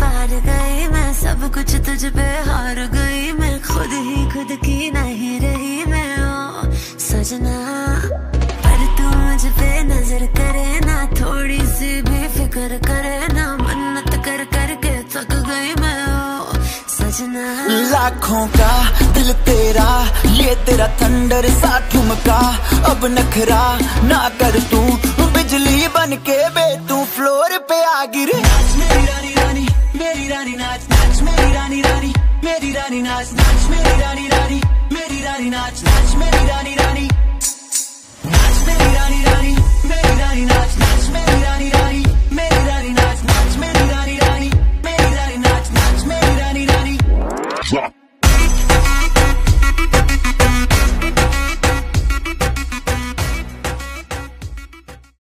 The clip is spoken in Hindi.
पार गई मैं, सब कुछ तुझ पे हार गई मैं, खुद ही खुद की नहीं रही मैं, ओ, सजना। पर तू मुझ पे नज़र करे ना, थोड़ी सी भी फ़िक्र करे ना, मन्नत कर कर के थक गई मैं, ओ, सजना। लाखों का दिल तेरा, ये तेरा थंडर सा ठुमका, अब नखरा ना कर तू, बिजली बन के बे तू फ्लोर पे आ गिरे। nuts, nuts, meri rani rani, meri rani nuts, nuts, meri rani rani, meri rani nuts, nuts, meri rani rani. Yeah.